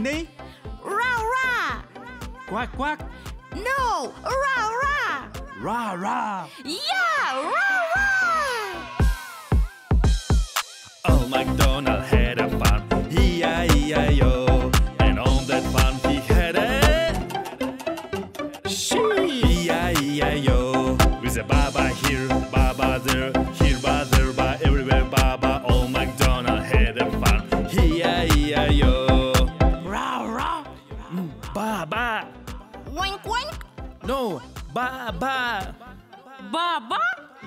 Nini? ra, rah! Quack, quack! No! ra ra, ra ra. Yeah! ra ra. Old MacDonald had a farm, E-I-E-I-O And on that farm he had a... She! E-I-E-I-O With a baba here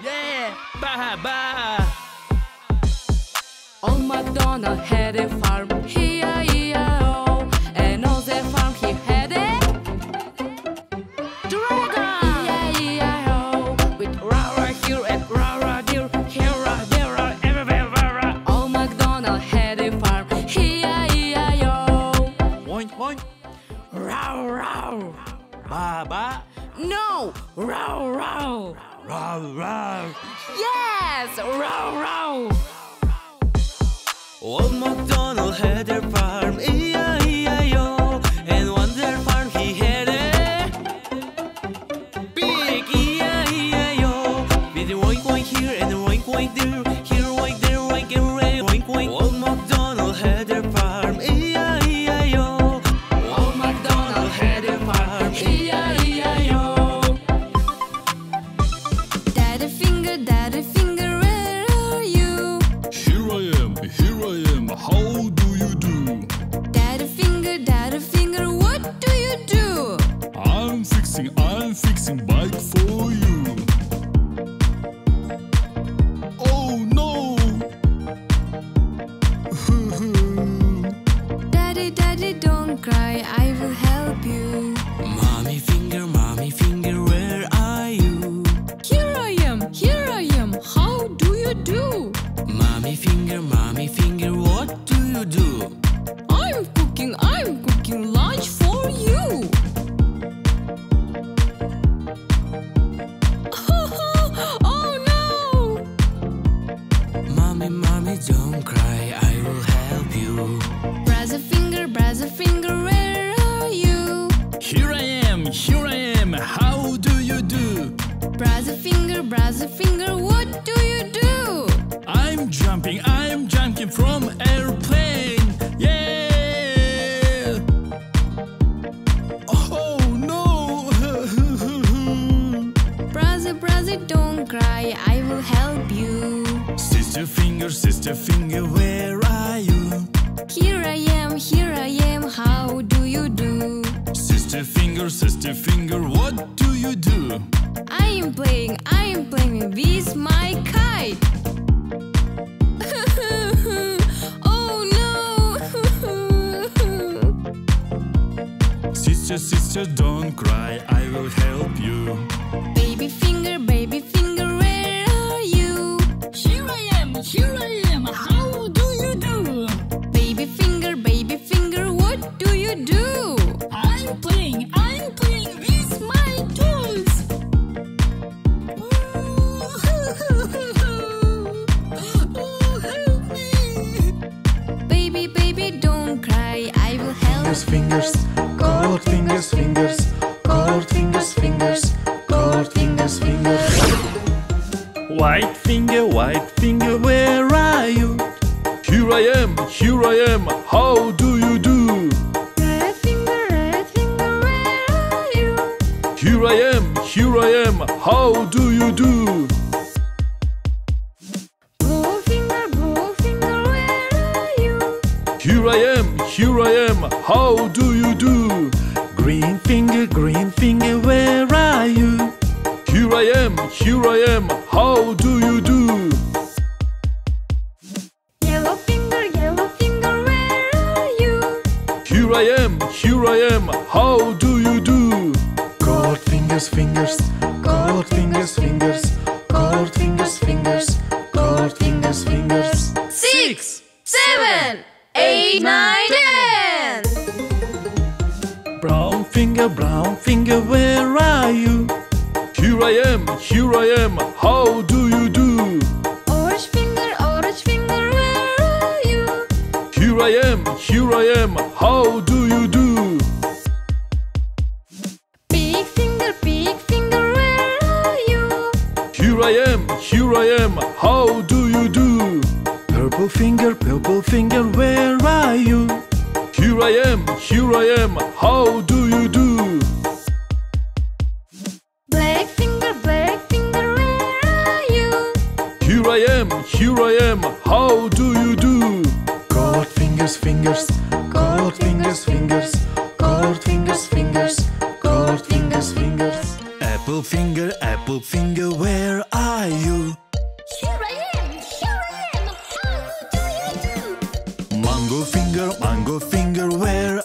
Yeah, baba. Old MacDonald had a farm, E-I-E-I-O. Rah, rah. Yes, row, row. Old MacDonald had a farm, finger, what do you do? I'm jumping, I'm jumping from airplane. Yeah! Oh no! Brother, brother, don't cry, I will help you. Sister finger, sister finger, where are you? Here I am, Sister finger, sister finger, what do you do? I am playing, I am playing with my kite. oh no! Sister, sister, don't cry, I will help you. baby finger, fingers, fingers, cold fingers, fingers, cold fingers, fingers, cold fingers, fingers. White finger, white finger, where are you? Here I am, here I am, how do you do? Red finger, red finger, where are you? Here I am, here I am, how do you do? Here I am, how do you do? Green finger, green finger, where are you? Here I am, here I am, how do you do? Yellow finger, yellow finger, where are you? Here I am, here I am, how do you do? Gold fingers, fingers, cold fingers, fingers, here I am, how do you do? Big finger, big finger, where are you? Here I am, here I am, how do you do? Purple finger, purple finger, where are you? Here I am, here I am, how do you do? Here I am, here I am. How do you do? Mango finger, mango finger, where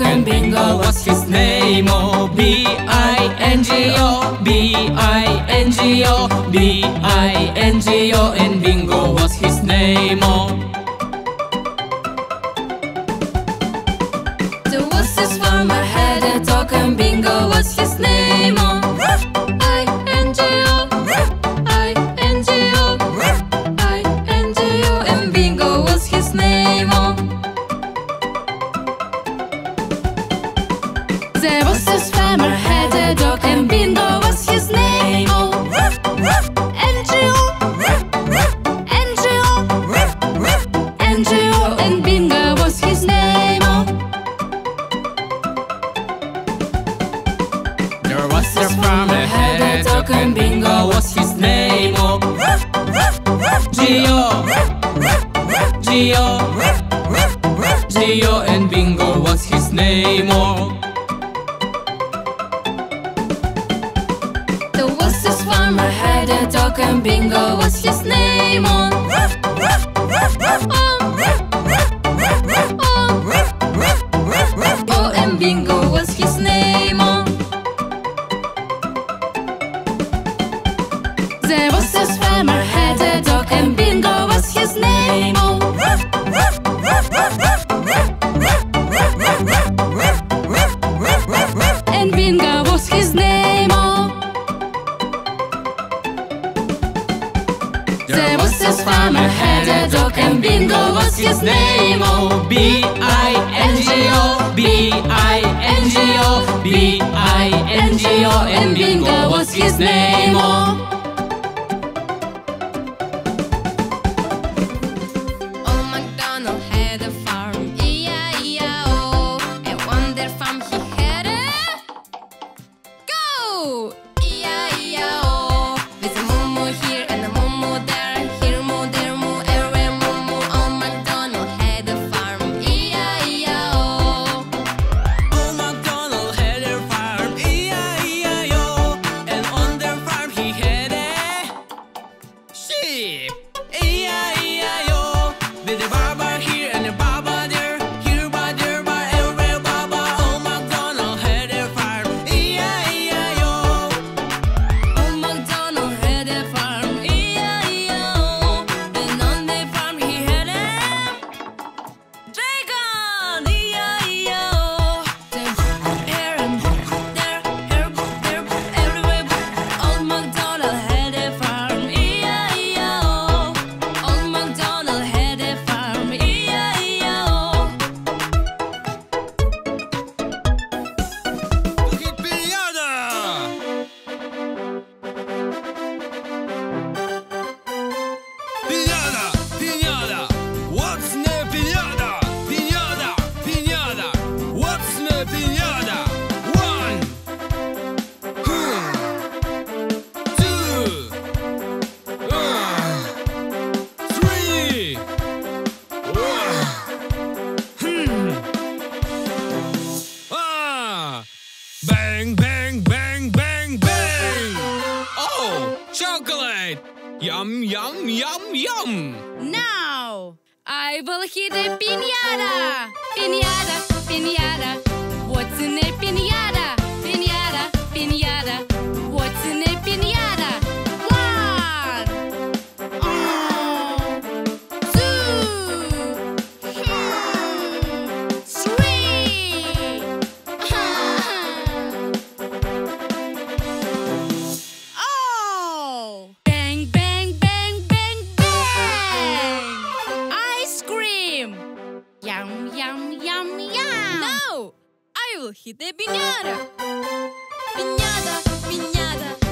and bingo What's his name? Oh, B-I-N-G-O B-I-N-G-O B-I-N-G-O And bingo was his name? Oh There was a farmer had a dog and bingo what's his name oh N-G-O N-G-O and bingo was his name oh There was er a farmer had a dog and bingo What's his name? Oh Gio Gio and bingo What's his name? Oh and bingo what's his Was farmer had a dog and bingo. Was his name oh B-I-N-G-O B-I-N-G-O B-I-N-G-O And bingo. Was his name Oh Bang, bang, bang, bang, bang! Oh, chocolate! Yum, yum, yum, yum! Now, I will hit a piñata! Piñata, piñata, what's in it? signora! Pignata, pignata!